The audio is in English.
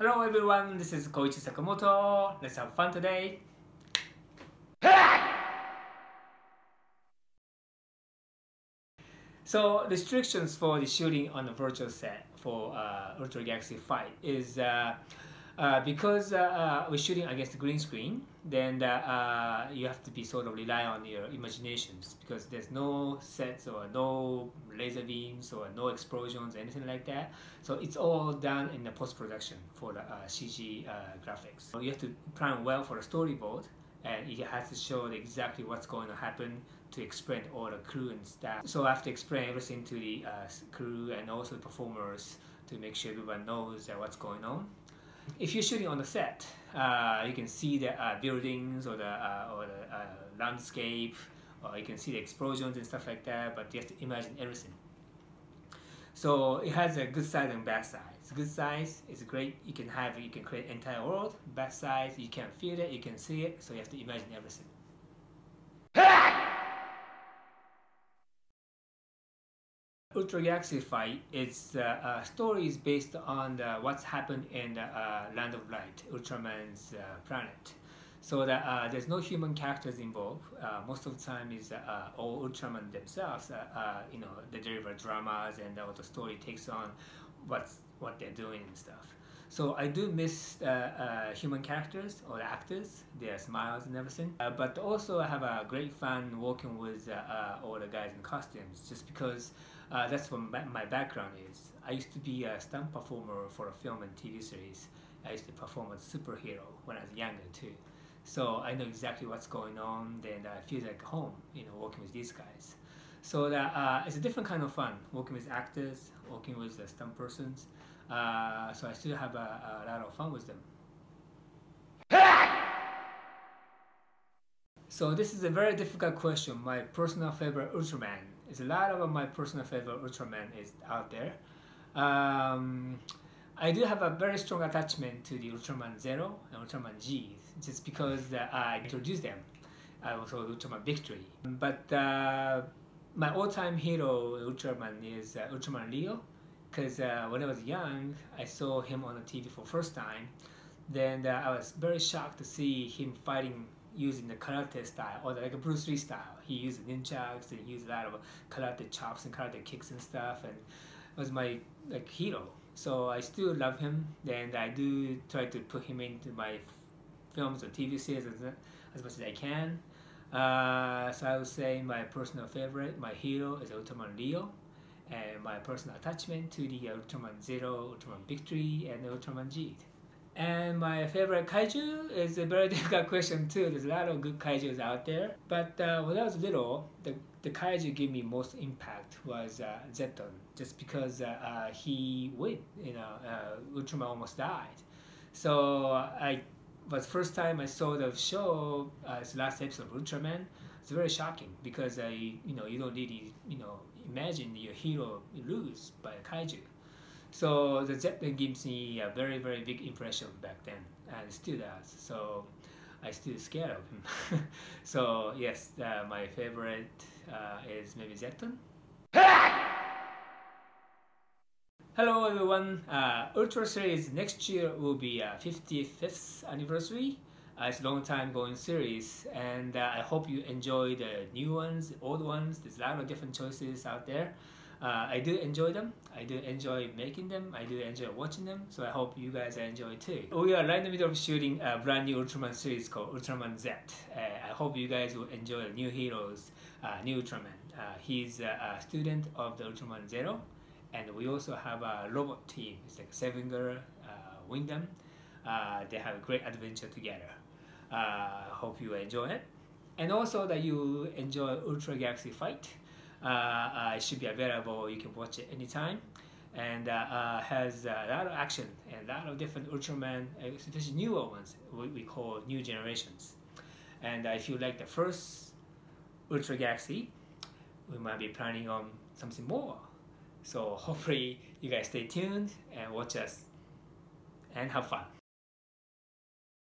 Hello everyone, this is Koichi Sakamoto. Let's have fun today. So restrictions for the shooting on the virtual set for uh, Ultra Galaxy Fight is uh, uh, because uh, uh, we're shooting against the green screen, then uh, you have to be sort of rely on your imaginations because there's no sets or no laser beams or no explosions, anything like that. So it's all done in the post-production for the CG graphics. So you have to plan well for the storyboard and it has to show exactly what's going to happen to explain all the crew and staff. So I have to explain everything to the uh, crew and also the performers to make sure everyone knows uh, what's going on. If you're shooting on the set, uh, you can see the uh, buildings or the, uh, or the uh, landscape, or you can see the explosions and stuff like that, but you have to imagine everything. So it has a good side and bad side. Good size, it's great, you can have, you can create entire world. Bad side, you can feel it, you can see it, so you have to imagine everything. Ultra Galaxy Fight, its uh, uh, story is based on what's happened in the uh, Land of Light, Ultraman's uh, planet. So that uh, there's no human characters involved. Most of the time is all Ultraman themselves. you know, they deliver dramas and all the story takes on what's what they're doing and stuff. So I do miss uh, uh, human characters or actors, their smiles and everything. Uh, but also I have a great fun working with all the guys in costumes just because that's what my background is. I used to be a stunt performer for a film and TV series. I used to perform as a superhero when I was younger too. So I know exactly what's going on and I feel like home, you know, working with these guys. So that uh, it's a different kind of fun, working with actors, working with the stunt persons. Uh, so I still have a, a lot of fun with them. So this is a very difficult question. My personal favorite Ultraman is a lot of my personal favorite Ultraman is out there. Um, I do have a very strong attachment to the Ultraman Zero and Ultraman Geed, just because uh, I introduced them. I also Ultraman Victory. But uh, my all-time hero Ultraman is uh, Ultraman Leo, because uh, when I was young, I saw him on the TV for the first time. Then uh, I was very shocked to see him fighting using the karate style or like a Bruce Lee style. He used nunchucks and he used a lot of karate chops and karate kicks and stuff and was my like hero. So I still love him and I do try to put him into my films or TV series as, as much as I can. Uh, so I would say my personal favorite, my hero is Ultraman Leo and my personal attachment to the Ultraman Zero, Ultraman Victory and Ultraman Geed. And my favorite kaiju is a very difficult question too. There's a lot of good kaijus out there. But uh, when I was little, the, the kaiju gave me most impact was uh, just because uh, uh he went, you know, uh, Ultraman almost died. So I was first time I saw the show, uh, last episode of Ultraman. It's very shocking because I, you know, you don't really, you know, imagine your hero lose by a kaiju. So the Zetton gives me a very, very big impression back then, and still does. So I still scared of him. so yes, uh, my favorite uh, is maybe Zetton. Hello everyone, uh, Ultra Series next year will be 55th uh, anniversary. Uh, it's a long time going series and uh, I hope you enjoy the new ones, old ones. There's a lot of different choices out there uh, I do enjoy them. I do enjoy making them. I do enjoy watching them. So I hope you guys enjoy too. We are right in the middle of shooting a brand new Ultraman series called Ultraman Z. Uh, I hope you guys will enjoy the new heroes, new Ultraman. He's a, student of the Ultraman Zero. And we also have a robot team. It's like Sevenger, uh, Windom. Uh, they have a great adventure together. I hope you enjoy it. And also that you enjoy Ultra Galaxy Fight. Uh, uh, it should be available. You can watch it anytime and uh, has a lot of action and a lot of different Ultraman, especially newer ones, we, we call new generations. And if you like the first Ultra Galaxy, we might be planning on something more. So hopefully you guys stay tuned and watch us and have fun.